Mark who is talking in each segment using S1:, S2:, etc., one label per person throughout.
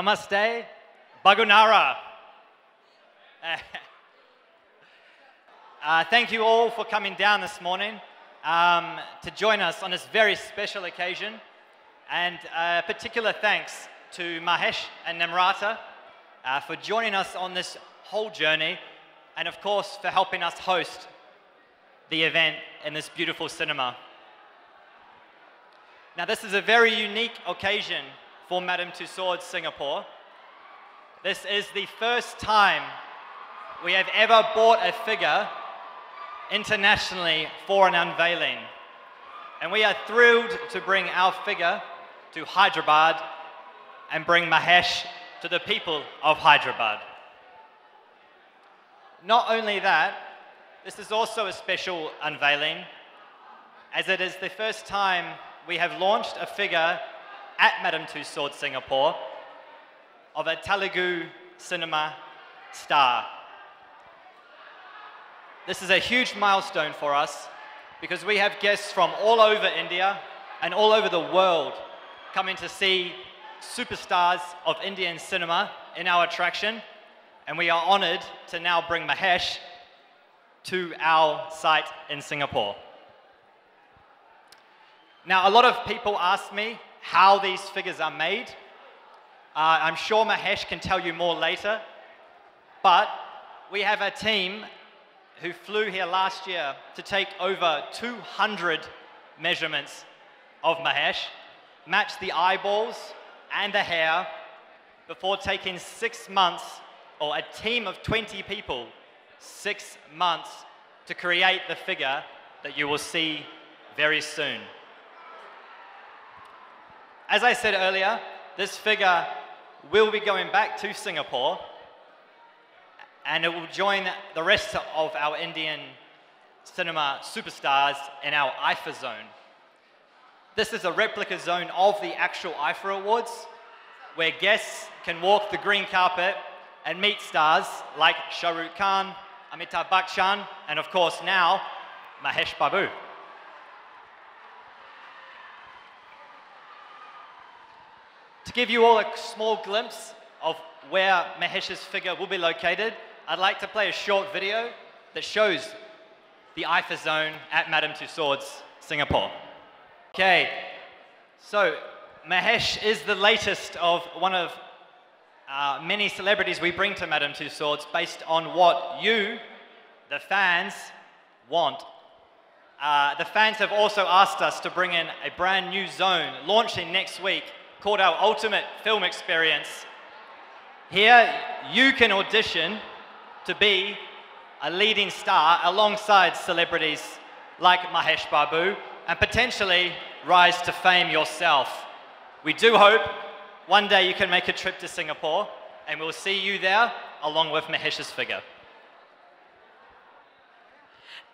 S1: Namaste, Bagunara. uh, thank you all for coming down this morning um, to join us on this very special occasion. And uh, particular thanks to Mahesh and Namrata uh, for joining us on this whole journey, and of course for helping us host the event in this beautiful cinema. Now, this is a very unique occasion for Madame Tussauds Singapore. This is the first time we have ever bought a figure internationally for an unveiling. And we are thrilled to bring our figure to Hyderabad and bring Mahesh to the people of Hyderabad. Not only that, this is also a special unveiling, as it is the first time we have launched a figure at Madame Tussauds Singapore of a Telugu cinema star. This is a huge milestone for us because we have guests from all over India and all over the world coming to see superstars of Indian cinema in our attraction. And we are honored to now bring Mahesh to our site in Singapore. Now, a lot of people ask me how these figures are made. Uh, I'm sure Mahesh can tell you more later, but we have a team who flew here last year to take over 200 measurements of Mahesh, match the eyeballs and the hair before taking six months, or a team of 20 people, six months to create the figure that you will see very soon. As I said earlier, this figure will be going back to Singapore and it will join the rest of our Indian cinema superstars in our IIFA zone. This is a replica zone of the actual IIFA Awards, where guests can walk the green carpet and meet stars like Shah Rukh Khan, Amitabh Bachchan, and of course now, Mahesh Babu. To give you all a small glimpse of where Mahesh's figure will be located, I'd like to play a short video that shows the IIFA zone at Madame Tussauds, Singapore. Okay, so Mahesh is the latest of one of uh, many celebrities we bring to Madame Tussauds based on what you, the fans, want. Uh, the fans have also asked us to bring in a brand new zone launching next week called our Ultimate Film Experience. Here, you can audition to be a leading star alongside celebrities like Mahesh Babu and potentially rise to fame yourself. We do hope one day you can make a trip to Singapore and we'll see you there along with Mahesh's figure.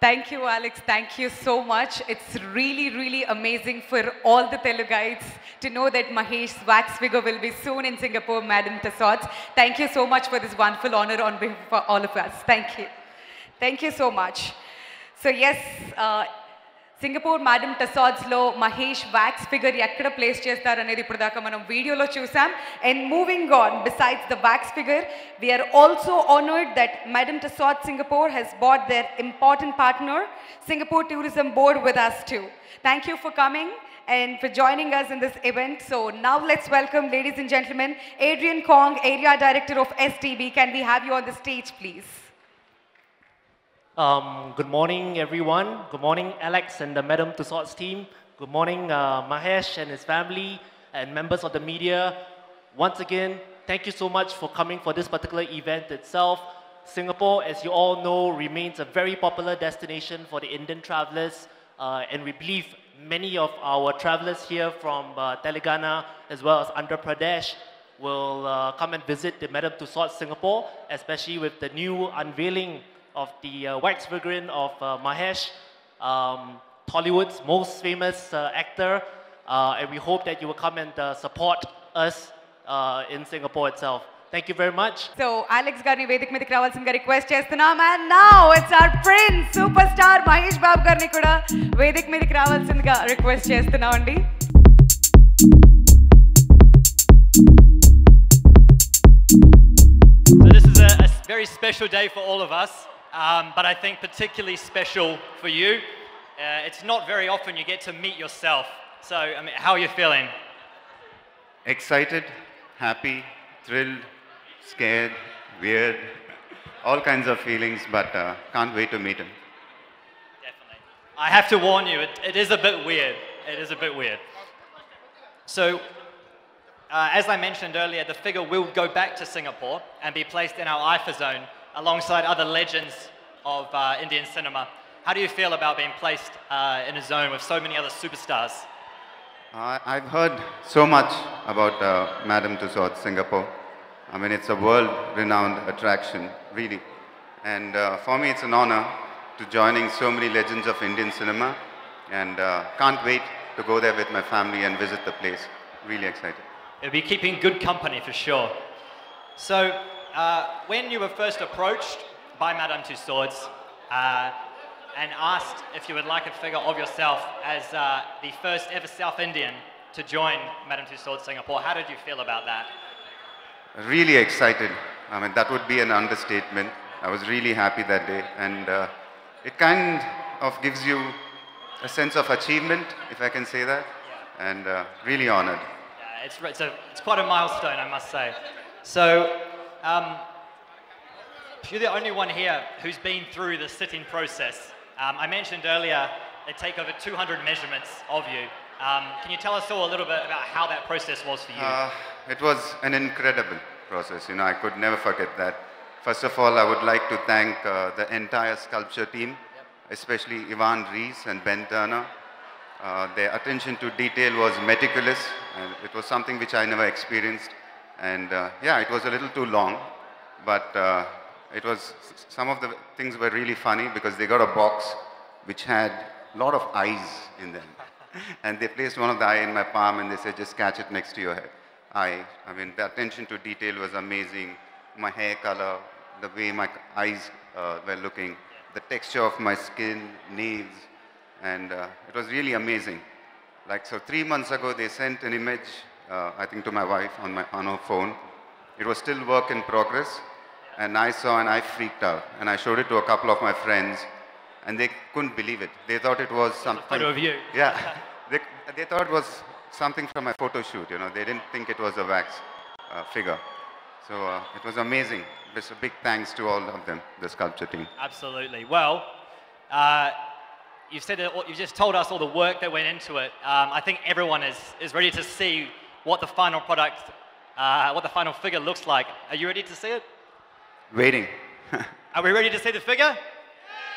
S2: Thank you, Alex. Thank you so much. It's really, really amazing for all the Telugites to know that Mahesh's wax figure will be soon in Singapore, Madame Tussauds. Thank you so much for this wonderful honor on behalf of all of us. Thank you. Thank you so much. So yes, uh, Singapore Madame Tussauds lo Mahesh wax figure yakkada place chestar anedi ippudaka manam video lo chusam and moving on besides the wax figure we are also honored that Madame Tussaud Singapore has brought their important partner Singapore Tourism Board with us too thank you for coming and for joining us in this event. So now let's welcome, ladies and gentlemen, Adrian Kong, Area Director of STB. Can we have you on the stage, please?
S3: Um, good morning, everyone. Good morning, Alex and the Madame Tussauds team. Good morning, uh, Mahesh and his family and members of the media. Once again, thank you so much for coming for this particular event itself. Singapore, as you all know, remains a very popular destination for the Indian travelers, uh, and we believe many of our travelers here from uh, Telangana as well as Andhra Pradesh will uh, come and visit the Madame Tussauds Singapore, especially with the new unveiling of the uh, wax figurine of uh, Mahesh, um, Tollywood's most famous uh, actor, uh, and we hope that you will come and support us in Singapore itself. Thank you very much.
S2: So Alex గారిని వేదిక మీదకి రావాల్సిందిగా request చేస్తున్నాం and now it's our prince super star Mahesh Babu గారిని కూడా వేదిక మీదకి రావాల్సిందిగా రిక్వెస్ట్ చేస్తున్నాం అండి
S1: very special day for all of us, um, but I think particularly special for you. Uh, it's not very often you get to meet yourself. So, I mean, how are you feeling?
S4: Excited, happy, thrilled, scared, weird, all kinds of feelings, but uh, can't wait to meet him.
S1: Definitely. I have to warn you, it, it is a bit weird. It is a bit weird. So, uh, as I mentioned earlier, the figure will go back to Singapore and be placed in our IIFA zone alongside other legends of uh, Indian cinema. How do you feel about being placed uh, in a zone with so many other superstars?
S4: Uh, I've heard so much about uh, Madame Tussauds Singapore. I mean, it's a world-renowned attraction, really. And uh, for me, it's an honor to joining so many legends of Indian cinema. And uh, can't wait to go there with my family and visit the place. Really excited.
S1: It'll be keeping good company for sure. So, uh, when you were first approached by Madame Tussauds uh, and asked if you would like a figure of yourself as uh, the first ever South Indian to join Madame Tussauds Singapore, how did you feel about that?
S4: Really excited. I mean, that would be an understatement. I was really happy that day. And uh, it kind of gives you a sense of achievement, if I can say that. And uh, really honored.
S1: Yeah, it's, it's, a, it's quite a milestone, I must say. So, um, you're the only one here who's been through the sitting process. Um, I mentioned earlier they take over 200 measurements of you. Um, can you tell us all a little bit about how that process was for you?
S4: Uh, it was an incredible process. You know, I could never forget that. First of all, I would like to thank uh, the entire sculpture team, yep. especially Ivan Rees and Ben Turner. Uh, their attention to detail was meticulous, and it was something which I never experienced. And uh, yeah, it was a little too long, but uh, it was some of the things were really funny because they got a box which had a lot of eyes in them. And they placed one of the eye in my palm and they said, just catch it next to your head. Eye. I mean, the attention to detail was amazing. My hair color, the way my eyes uh, were looking, the texture of my skin, nails, and uh, it was really amazing. Like, so three months ago, they sent an image, uh, I think to my wife on, my, on her phone. It was still work in progress, and I saw and I freaked out. And I showed it to a couple of my friends, and they couldn't believe it. They thought it was something.
S1: of you.
S4: Yeah. they, they thought it was something from a photo shoot, you know. They didn't think it was a wax uh, figure. So uh, it was amazing. Just a big thanks to all of them, the sculpture team.
S1: Absolutely. Well, uh, you've said that, you've just told us all the work that went into it. Um, I think everyone is, is ready to see what the final product, uh, what the final figure looks like. Are you ready to see it?
S4: Waiting.
S1: Are we ready to see the figure?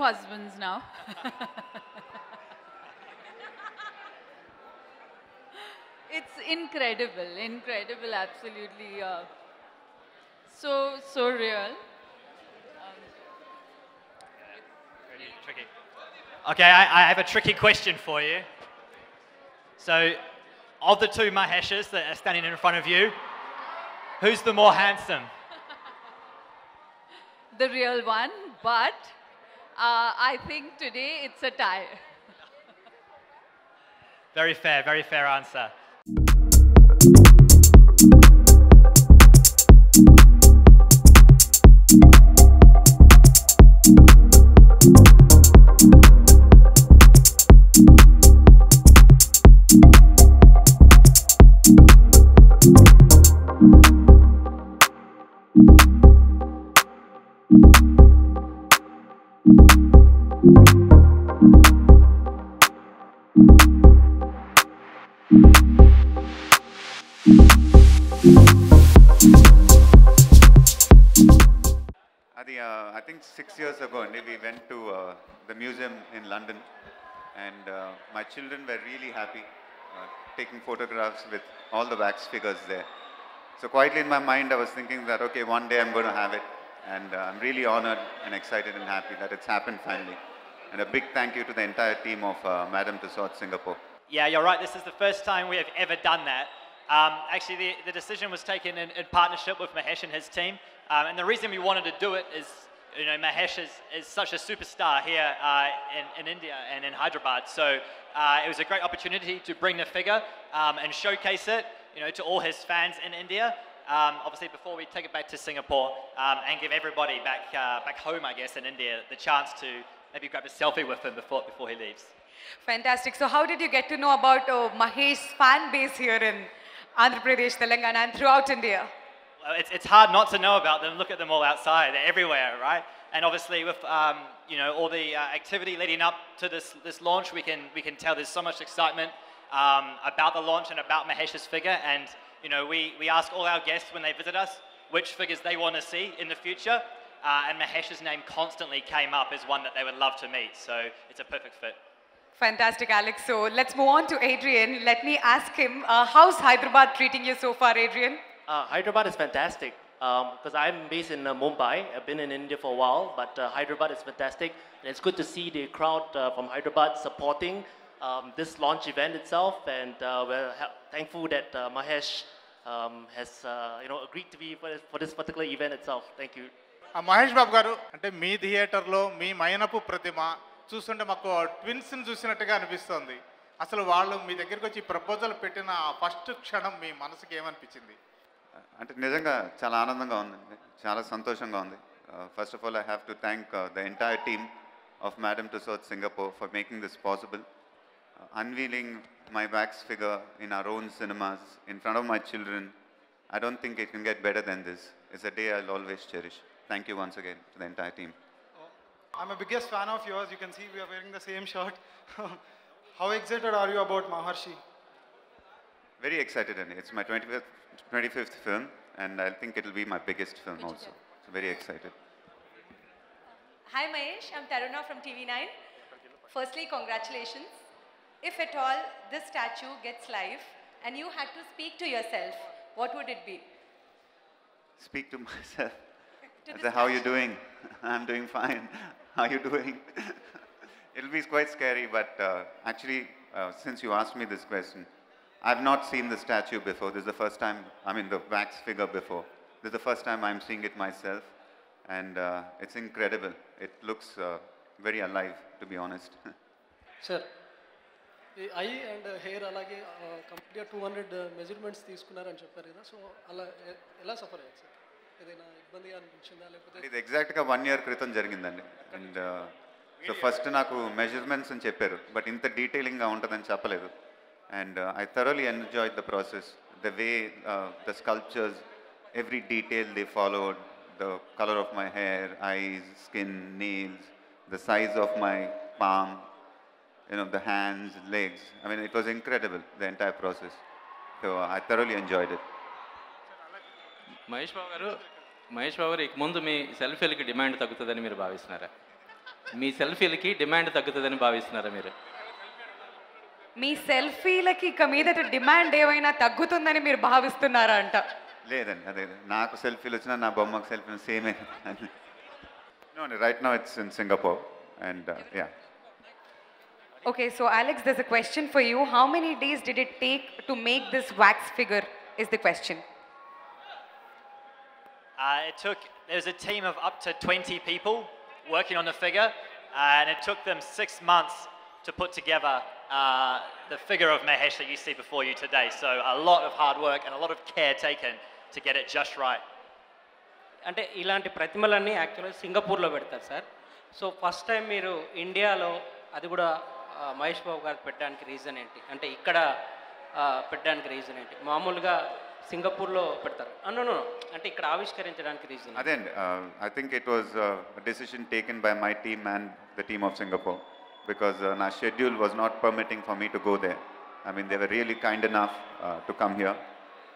S5: Husbands now. it's incredible, incredible, absolutely. Uh, so, so real. Um,
S1: tricky. Okay, I, I have a tricky question for you. So, of the two Maheshes that are standing in front of you, who's the more handsome?
S5: the real one, but Uh, I think today it's a tie.
S1: very fair, very fair answer.
S4: I think six years ago, we went to uh, the museum in London, and uh, my children were really happy uh, taking photographs with all the wax figures there. So quietly in my mind, I was thinking that, okay, one day I'm going to have it. And uh, I'm really honored and excited and happy that it's happened finally. And a big thank you to the entire team of uh, Madame Tussauds Singapore.
S1: Yeah, you're right. This is the first time we have ever done that. Um, actually, the, the decision was taken in, in partnership with Mahesh and his team. Um, and the reason we wanted to do it is, you know, Mahesh is, is such a superstar here uh, in, in India and in Hyderabad. So uh, it was a great opportunity to bring the figure um, and showcase it, you know, to all his fans in India. Um, obviously, before we take it back to Singapore um, and give everybody back, uh, back home, I guess, in India, the chance to maybe grab a selfie with him before, before he leaves.
S2: Fantastic. So how did you get to know about uh, Mahesh's fan base here in Andhra Pradesh, Telangana and throughout India?
S1: It's, it's hard not to know about them. Look at them all outside. They're everywhere, right? And obviously, with um, you know all the uh, activity leading up to this, this launch, we can we can tell there's so much excitement um, about the launch and about Mahesh's figure. And you know we, we ask all our guests when they visit us which figures they want to see in the future. Uh, and Mahesh's name constantly came up as one that they would love to meet. So it's a perfect fit.
S2: Fantastic, Alex. So let's move on to Adrian. Let me ask him, uh, how's Hyderabad treating you so far, Adrian?
S3: Uh, Hyderabad is fantastic because um, I'm based in uh, Mumbai. I've been in India for a while, but uh, Hyderabad is fantastic. And it's good to see the crowd uh, from Hyderabad supporting um, this launch event itself. And uh, we're ha- thankful that uh, Mahesh um, has uh, you know, agreed to be for this, for this particular event itself. Thank you.
S6: Mahesh Babu గారు అంటే మీ థియేటర్లో మీ మైనపు ప్రతిమ చూస్తుంటే మాకు ట్విన్స్ని చూసినట్టుగా అనిపిస్తుంది అసలు వాళ్ళు మీ దగ్గరికి వచ్చి ప్రపోజల్ పెట్టిన ఫస్ట్ క్షణం మీ మనసుకి ఏమనిపించింది
S4: అంటే నిజంగా చాలా ఆనందంగా ఉందండి చాలా సంతోషంగా ఉంది first of all I have to thank the entire team of Madame to south Singapore for making this possible unveiling my wax figure in our own cinemas in front of my children I don't think it can get better then this it's a day I always cherish thank you once again to the entire team
S7: I'm a biggest fan of yours. You can see we are wearing the same shirt. How excited are you about Maharshi?
S4: Very excited, and it's my 25th, 25th film, and I think it'll be my biggest film also. So very excited.
S8: Hi Mahesh, I'm Taruna from TV9. Firstly, congratulations. If at all this statue gets life and you had to speak to yourself, what would it be?
S4: Speak to myself.
S8: To
S4: I say, how are
S8: you
S4: doing? I'm doing fine. How are you doing? It'll be quite scary, but uh, actually, uh, since you asked me this question, I've not seen the statue before. This is the first time, I mean, the wax figure before. This is the first time I'm seeing it myself, and uh, it's incredible. It looks uh, very alive, to be honest.
S9: Sir ఈ eye and hair అలాగే కంప్లీట్గా two hundred measurements తీసుకున్నారని చెప్పారు కదా so అలా ఎలా suffer అయ్యారు sir ఏదైనా ఇబ్బందిగా అనిపించిందా లేకపోతే
S4: ఇది ఎగ్జాక్ట్గా వన్ ఇయర్ క్రితం జరిగిందండి అండ్ సో ఫస్ట్ నాకు మెజర్మెంట్స్ అని చెప్పారు బట్ ఇంత డీటెయిలింగ్గా ఉంటుందని చెప్పలేదు and I thoroughly enjoy the process the way the sculptures every detail they followed the colour of my hair ice skin Niels the size of my palm you know, the hands, legs. I mean, it was incredible, the entire process. So I thoroughly enjoyed it.
S10: Mahesh Babu గారు మహేష్ బాబు గారు ఇక ముందు మీ సెల్ఫీలకి demand తగ్గుతుందని మీరు భావిస్తున్నారా మీ సెల్ఫీలకి demand తగ్గుతుందని భావిస్తున్నారా మీరు
S2: మీ సెల్ఫీలకి ఇక మీదట డిమాండ్ ఏమైనా తగ్గుతుందని మీరు భావిస్తున్నారా అంట
S4: లేదండి అదే నాకు సెల్ఫీలు వచ్చినా నా బొమ్మకు సెల్ఫీ సేమే no right now it's in Singapore and yeah
S2: Okay, so Alex, there's a question for you. How many days did it take to make this wax figure? Is the question.
S1: Uh, it took, there was a team of up to 20 people working on the figure, and it took them six months to put together uh, the figure of Mahesh that you see before you today. So a lot of hard work and a lot of care taken to get it just right.
S11: అంటే ఇలాంటి ప్రతిమలన్నీ యాక్చువల్గా సింగపూర్లో పెడతారు sir. So first time మీరు ఇండియాలో అది కూడా మహేష్ బాబు గారు పెట్టడానికి రీజన్ ఏంటి? అంటే ఇక్కడ పెట్టడానికి రీజన్ ఏంటి? మామూలుగా సింగపూర్లో పెడతారు. అన్నో అంటే ఇక్కడ ఆవిష్కరించడానికి రీజన్
S4: అదే అండి. I think it was decision taken by my team and the team of Singapore because నా schedule was not permitting for me to go they I mean they were really kind enough to come here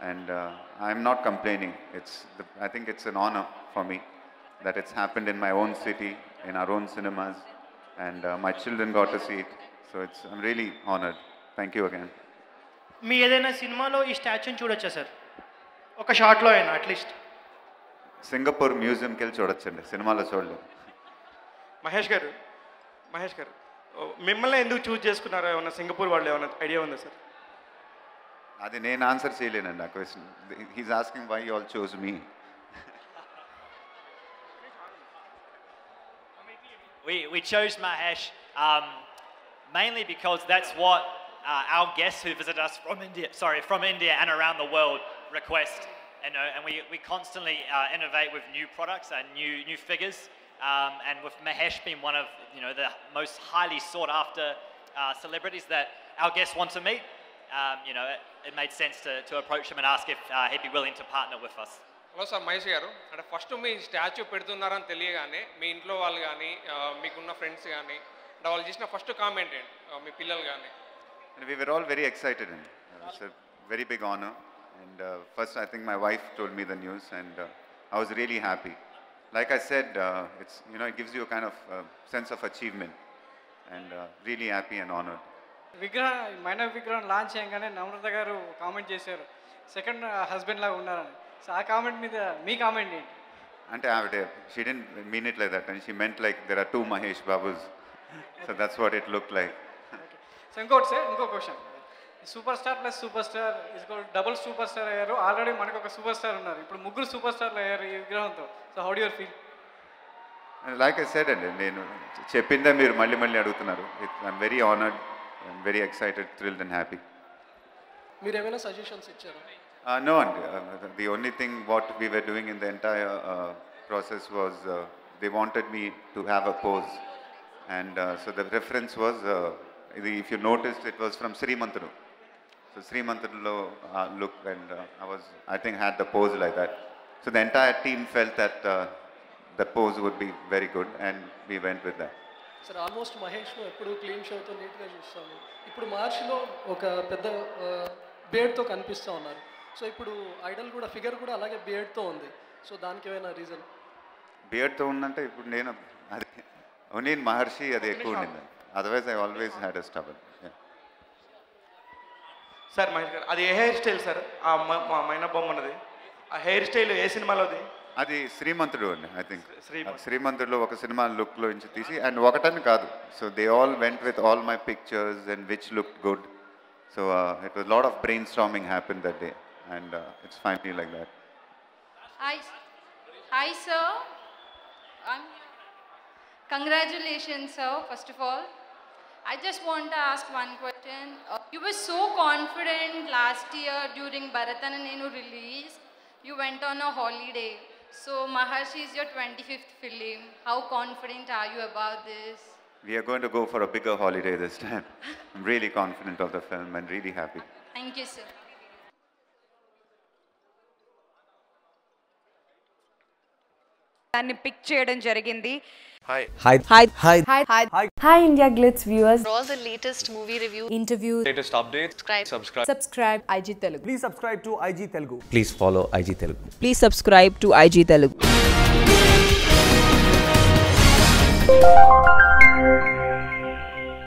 S4: and uh, I'm not complaining. It's the, I think it's an honor for me that it's happened in my own city, in our own cinemas, and uh, my children got to see it. So it's, I'm really honored. Thank you again.
S12: మీ ఏదైనా సినిమాలో ఈ స్టాచ్యూని చూడొచ్చా sir ఒక షార్ట్లో అయినా at least
S4: Singapore మ్యూజియంకి వెళ్ళి చూడొచ్చండి సినిమాలో చూడలేదు
S13: మహేష్ గారు మహేష్ గారు మిమ్మల్ని ఎందుకు చూజ్ చేసుకున్నారో ఏమన్నా సింగపూర్ వాళ్ళు ఏమన్నా ఐడియా ఉందా సార్
S4: అది నేను ఆన్సర్ చేయలేనండి ఆ question he's asking why all chose me
S1: We, we chose Mahesh um, mainly because that's what uh, our guests who visit us from India, sorry, from India and around the world request. You know, and we, we constantly uh, innovate with new products and new, new figures. Um, and with Mahesh being one of you know, the most highly sought after uh, celebrities that our guests want to meet, um, you know, it, it made sense to, to approach him and ask if uh, he'd be willing to partner with us.
S14: Hello sir Mahesh గారు అంటే first మీ statue పెడుతున్నారని తెలియగానే మీ ఇంట్లో వాళ్ళు కానీ ఆ, మీకున్న friends కానీ అంటే వాళ్ళు చేసిన ఫస్ట్ కామెంట్ ఏంటి ఆ, మీ పిల్లలు కానీ
S4: And we were all very excited and uh, it's a very big honor. And uh, first, I think my wife told me the news, and uh, I was really happy. Like I said, uh, it's you know it gives you a kind of uh, sense of achievement, and uh, really happy and honored.
S15: విగ్రహ మైనర్ విగ్రహం launch చేయగానే నమ్రత గారు comment చేశారు second husband లాగా ఉన్నారని so ఆ కామెంట్ మీద మీ కామెంట్ ఏంటి
S4: And ఆవిడ she didn't mean it like that, and she meant like there are two Mahesh Babus. so that's what it looked like.
S15: So ఇంకోటి సార్ ఇంకో question superstar plus superstar is equal double superstar అయ్యారు. Already మనకు ఒక super star ఉన్నారు. ఇప్పుడు ముగ్గురు super స్టార్లు అయ్యారు ఈ విగ్రహంతో. So how your
S4: feel like I said అండి నేను చెప్పిందే మీరు మళ్ళీ మళ్ళీ అడుగుతున్నారు. I'm very honoured I'm very excited thrilled and happy
S9: మీరు ఏమైనా సజెషన్స్ ఇచ్చారు?
S4: నో అండి. The only thing what we were doing in the entire process was they wanted me to have a pose and so the reference was ఇది if you notice it was from Srimanthudu So Srimantrulo uh, look and uh, I was, I think, had the pose like that. So the entire team felt that uh, the pose would be very good and we went with that.
S9: Sir almost మహేష్ను ఎప్పుడు clean షోతో నీట్గా చూస్తాము ఇప్పుడు మార్చిలో ఒక పెద్ద బేడ్తో కనిపిస్తూ ఉన్నారు so ఇప్పుడు ఐడల్ కూడా ఫిగర్ కూడా అలాగే బేడ్తో ఉంది సో దానికి ఏమైనా రీజన్
S4: బియర్డ్తో ఉందంటే ఇప్పుడు నేను అది ఓన్లీ మహర్షి అది ఎక్కువ ఉండింది otherwise I always had a stubble
S13: sir Mahesh garu అది ఏ హెయిర్ స్టైల్ సార్? ఆ మ- మైనా బొమ్మ ఉన్నది. ఆ హెయిర్ స్టైల్ ఏ సినిమాలోది?
S4: అది శ్రీమంతుడు అండి ఐ థింక్
S13: శ్రీమంతుడు.
S4: శ్రీమంతుడిలో ఒక సినిమా లుక్లో నుంచి తీసి అండ్ ఒకటని కాదు. So they all went with all my pictures and which look good so it was lot of brainstorming happen that day and it's finally like that
S16: Hi, hi, sir. I'm Congratulations, sir. First of all, I just want to Uh, you were so confident last year during Bharatana Nenu release. You went on a holiday. So Maharshi is your 25th film. How confident are you about this?
S4: We are going to go for a bigger holiday this time. I'm really confident of the film and really happy.
S16: Thank you, sir.
S2: దాన్ని pick చేయడం జరిగింది
S17: Hi.
S18: Hi.
S17: Hi.
S18: Hi.
S17: Hi.
S18: Hi.
S17: Hi.
S18: Hi, India Glitz viewers.
S17: For all the latest movie reviews,
S18: Interviews.
S17: latest updates, subscribe. Subscribe.
S18: Subscribe IG Telugu.
S19: Please subscribe to IG Telugu.
S18: Please follow IG Telugu.
S20: Please subscribe to IG Telugu.